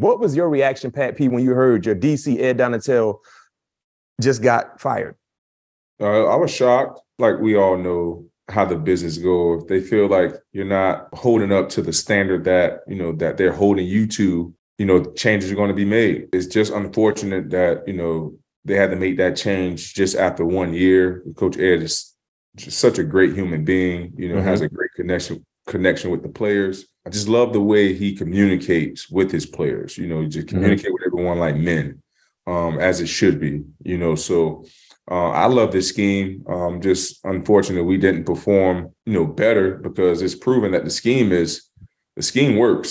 What was your reaction, Pat P, when you heard your DC Ed Donatell just got fired? Uh, I was shocked. Like we all know how the business go. If they feel like you're not holding up to the standard that you know that they're holding you to, you know, changes are going to be made. It's just unfortunate that you know they had to make that change just after one year. Coach Ed is just such a great human being. You know, mm-hmm. has a great connection connection with the players. I just love the way he communicates with his players. You know, just mm-hmm. communicate mm-hmm. with everyone like men, um, as it should be. You know, so uh, I love this scheme. Um, just unfortunate we didn't perform, you know, better because it's proven that the scheme is the scheme works.